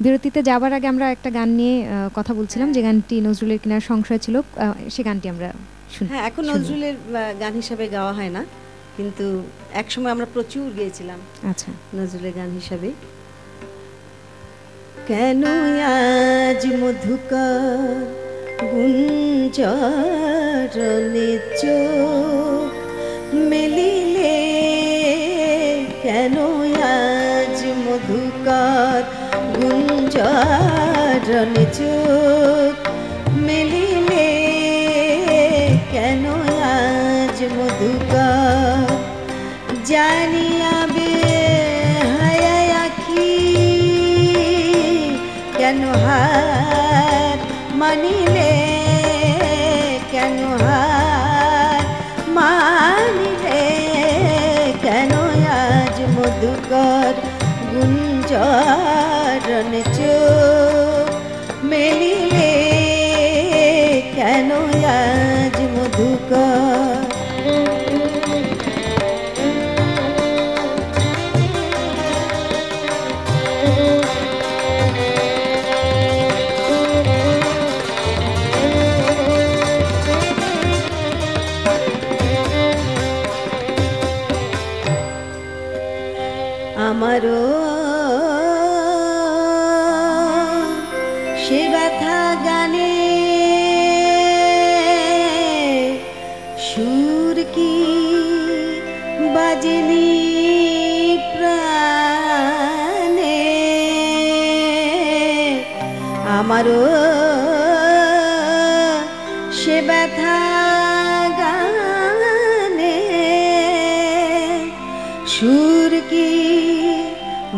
বিরতিতে যাবার আগে আমরা একটা গান নিয়ে কথা বলছিলাম যে গানটি নজরুলের কিনার সংশয় ছিল সে গানটি আমরা শুনি হ্যাঁ এখন নজরুলের গান হিসাবে গাওয়া হয় না কিন্তু একসময় আমরা প্রচুর গেয়েছিলাম আচ্ছা। নজরুলের গান হিসাবে। কেন আজ মধুকর গুঞ্জরণে চোখ মেলিলে কেন আজ মধুকর গুঞ্জরণে চোখ মেলিলে কেন আজ মধুকর? জানিয়া বে হায় আখি, কেন হার মানিলে? কেন হার মানিলে? কেন আজ মধুকর? গুঞ্জরণ প্রাণে। আমারও সে ব্যথা সুর কি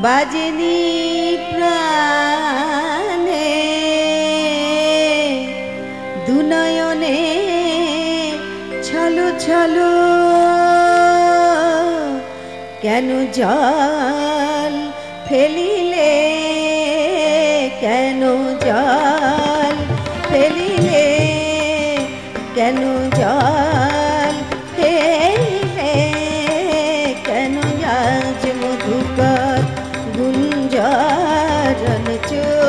বাজেনি প্রাণে? দুনয়নে ছলো ছলো কেন জল ফেলিলে কেন জল ফেলিলে কেন জল ফেলিলে কেন আজ মধুকর গুঞ্জরণ চোখ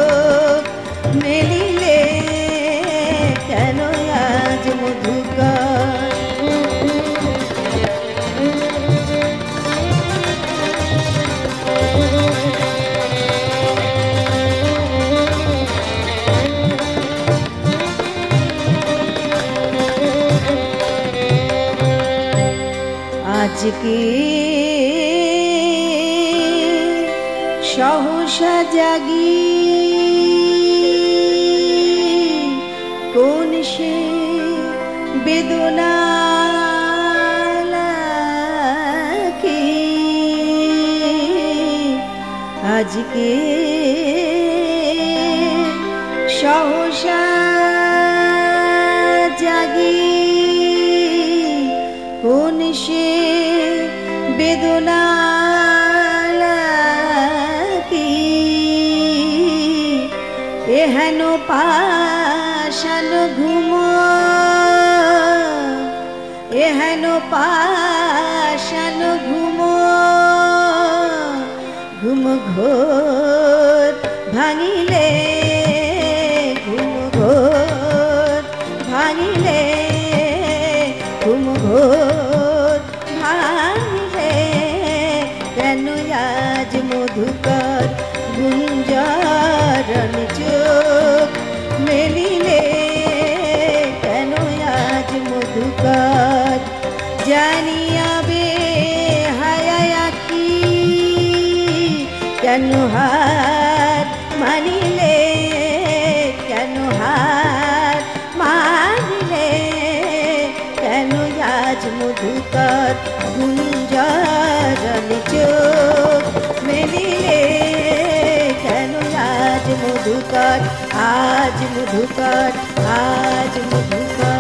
আজকে। সহসা জাগি। কোন সে বেদনা আজকে तुम घोर भांगिले আজ মধুকর আজ মধুকর।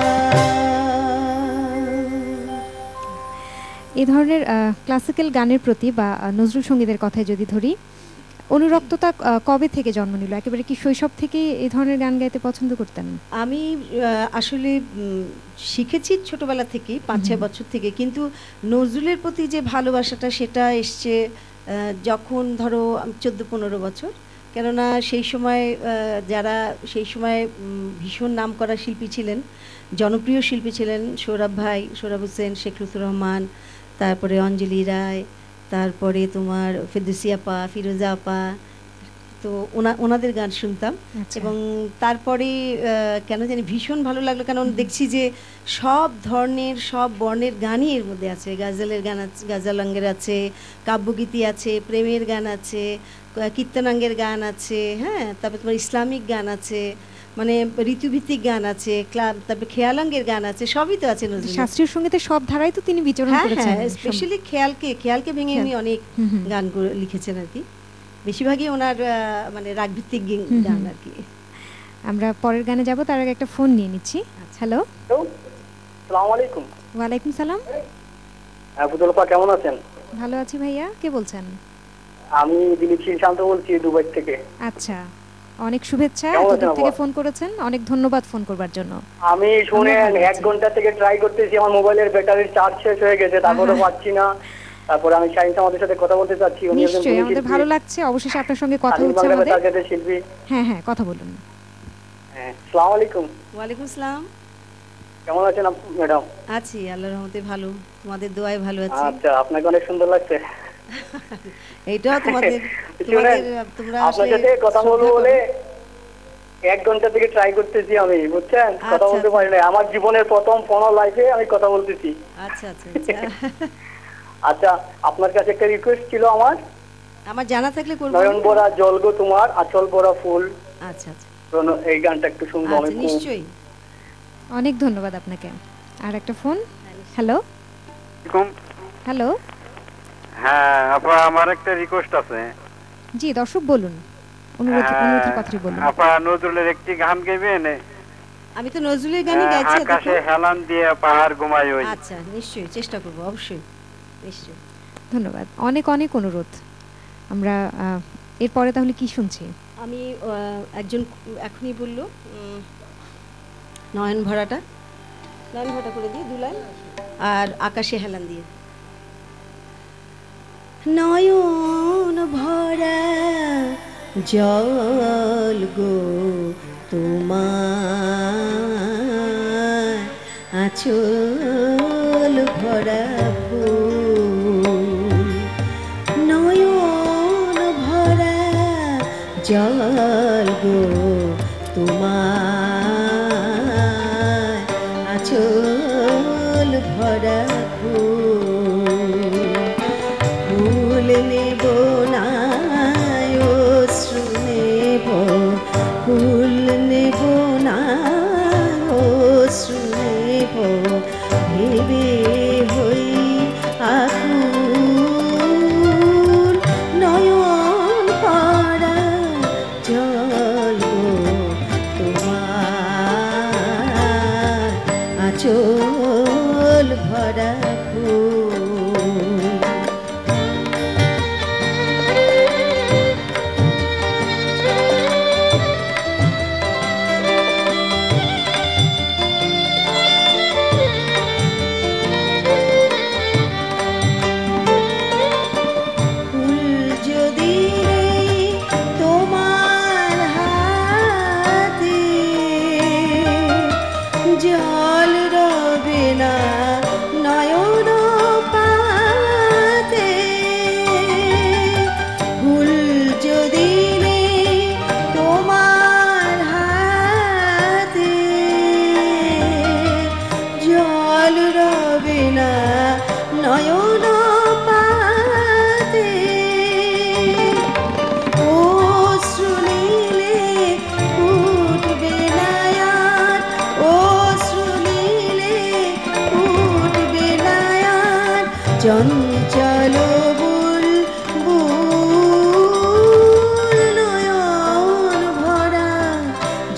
এই ধরনের ক্লাসিক্যাল গানের প্রতি বা নজরুল সঙ্গীতের কথায় যদি ধরি অনুরক্ততা কবে থেকে জন্ম নিল? একেবারে কি শৈশব থেকে এই ধরনের গান গাইতে পছন্দ করতেন? আমি আসলে শিখেছি ছোটবেলা থেকেই পাঁচ ছয় বছর থেকে কিন্তু নজরুলের প্রতি যে ভালোবাসাটা সেটা এসছে আহ, যখন ধরো চোদ্দ পনেরো বছর কেননা সেই সময় যারা সেই সময় ভীষণ নাম করা শিল্পী ছিলেন, জনপ্রিয় শিল্পী ছিলেন সৌরভ ভাই, সৌরভ হোসেন, শেখ রহমান, তারপরে অঞ্জলি রায়, তারপরে তোমার ফেদুসি আপা, ফিরোজা আপা তো ওনা ওনাদের গান শুনতাম। আচ্ছা। এবং তারপরে কেন জানি ভীষণ ভালো লাগল কারণ দেখছি যে সব ধরনের সব বর্ণের গানই এর মধ্যে আছে। গাজলের গান আছে গাজালাঙ্গের আছে কাব্যগীতি আছে প্রেমের গান আছে কীর্তনাঙ্গের গান আছে হ্যাঁ? তারপরে তোমার ইসলামিক গান আছে মানে ঋতুভিত্তিক গান আছে ক্লাব তারপরে খেয়ালাঙ্গের গান আছে সবই তো আছে নজরুলের। শাস্ত্রীয় সঙ্গীতের সব ধারাই তো তিনি বিচরণ হ্যাঁ করেছেন। হ্যাঁ স্পেশালি খেয়ালকে খেয়ালকে ভেঙে উনি অনেক। গান লিখেছেন আর কি। বেশিরভাগই ওনার মানে রাগভিত্তিক গি- গান আর কি। আমরা পরের গানে যাব তার আগে একটা ফোন নিয়ে নিচ্ছি। হ্যালো। হ্যালো আলাইকুম। ওয়ালাইকুম সালাম। কেমন আছেন? ভালো আছি ভাইয়া কে বলছেন? আমি দিলীপ সিং শান্ত বলছি দুবাই থেকে। আচ্ছা অনেক শুভেচ্ছা এতদূর থেকে ফোন করেছেন অনেক ধন্যবাদ ফোন করবার জন্য। আমি শুনে এক ঘণ্টা থেকে ট্রাই করতেছি আমার মোবাইলের ব্যাটারির চার্জ শেষ হয়ে গেছে তারপরে পাচ্ছি না। তারপরে আমি শাহিন আমাদের সাথে কথা বলতে চাচ্ছি উনি নিশ্চয়ই আমাদের ভালো লাগছে অবশেষে আপনার সঙ্গে কথা হচ্ছে আমাদের। শিল্পী। হ্যাঁ হ্যাঁ কথা বলুন। হ্যাঁ সালাম আলাইকুম। ওয়ালাইকুম আসসালাম কেমন আছেন ম্যাডাম? আছি আল্লাহর রহমতে ভালো। তোমাদের দোয়ায় ভালো আছি। আচ্ছা আপনাকে অনেক সুন্দর লাগছে। এইটাও তোমাদের তোমাদের তোমরা আপনার সাথে কথা বলব বলে এক ঘণ্টা থেকে ট্রাই করতেছি আমি বুঝছেন? কথা আচ্ছা, বলতে আচ্ছা। পারি না। আমার জীবনের প্রথম ফোন লাইফে আমি কথা বলতেছি। আচ্ছা আচ্ছা। আচ্ছা আপনার কাছে একটা রিকোয়েস্ট ছিল আমার। আমার জানা থাকলে করব নয়ন ভরা জল গো তোমার আচল ভরা ফুল। আচ্ছা আচ্ছা। এই গানটা একটু শুনব আমি আচ্ছা নিশ্চয়ই। অনেক ধন্যবাদ আপনাকে। আর একটা ফোন হ্যালো। হ্যালো হ্যাঁ আপা আমার একটা রিকোয়েস্ট আছে। জি দর্শক বলুন। অনুরোধ হ্যাঁ, অনুরোধের কথাটি বলুন। আপা নজরুলের একটি গান গাইবেন? আমি তো নজরুলের গানই হ্যাঁ, গাইছি আকাশে হেলান দিয়ে পাহাড় ঘুমাই ওই। আচ্ছা নিশ্চয়ই চেষ্টা করব অবশ্যই। নিশ্চয়ই। ধন্যবাদ। অনেক অনেক অনুরোধ। আমরা এরপরে তাহলে কি শুনছি? আমি একজন এখনই বলল নয়ন ভরাটা। নয়ন ভরাটা করে দিয়ে দু লাইন। আর আকাশে হেলান দিয়ে। নয়ন ভরা জল গো তোমার আচল ভরা। জল গো তোমার আচল ভরা ফুল নেব আচল ভরা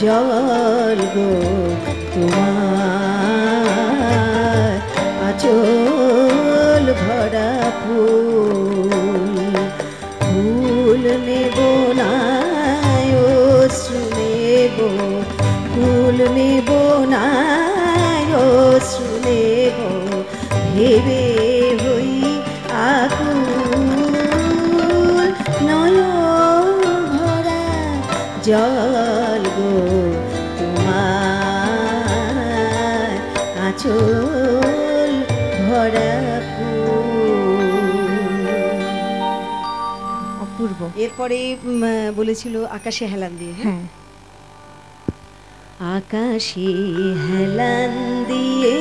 জল গো তোমার। আচল ভরা ফুল ফুল নেব না অশ্রু নেব। ফুল নেব না অশ্রু নেব। ভেবে হই আকুল, নয়ন ভরা জল এরপরে বলেছিল আকাশে হেলান দিয়ে হ্যাঁ? হ্যাঁ। আকাশে হেলান দিয়ে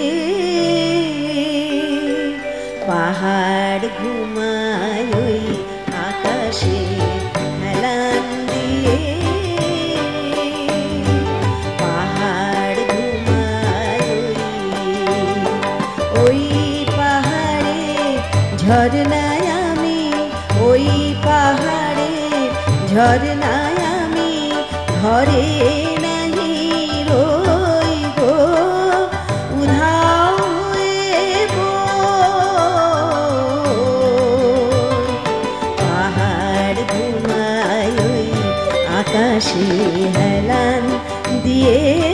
পাহাড় ঘুমায় ওই আকাশে হেলান দিয়ে পাহাড় ঘুমায় ওই ওই পাহাড়ে ঝরনায় ঝরনায় আমি ঘরে নাহি রইব। উধাও পাহাড় ঘুমায় আকাশে হেলান দিয়ে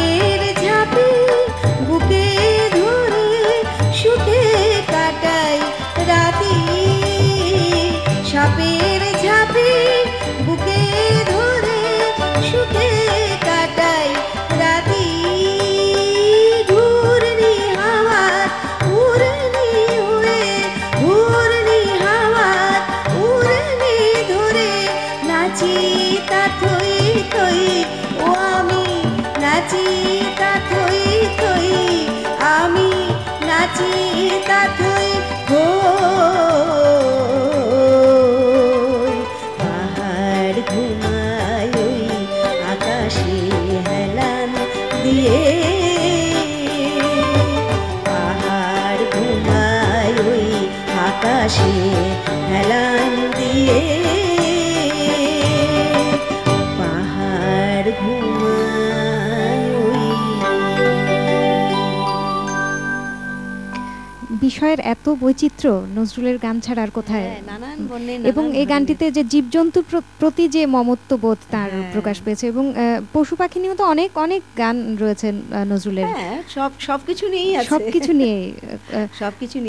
বিষয়ের এত বৈচিত্র্য নজরুলের গান ছাড়া আর কোথায়? হ্যাঁ, এবং এই গানটিতে যে জীবজন্তুর প্রতি যে মমত্ববোধ তার হ্যাঁ। প্রকাশ পেয়েছে এবং পশু পাখি নিয়েও তো অনেক অনেক গান রয়েছে নজরুলের। হ্যাঁ সব সবকিছু নিয়েই সবকিছু নিয়ে সবকিছু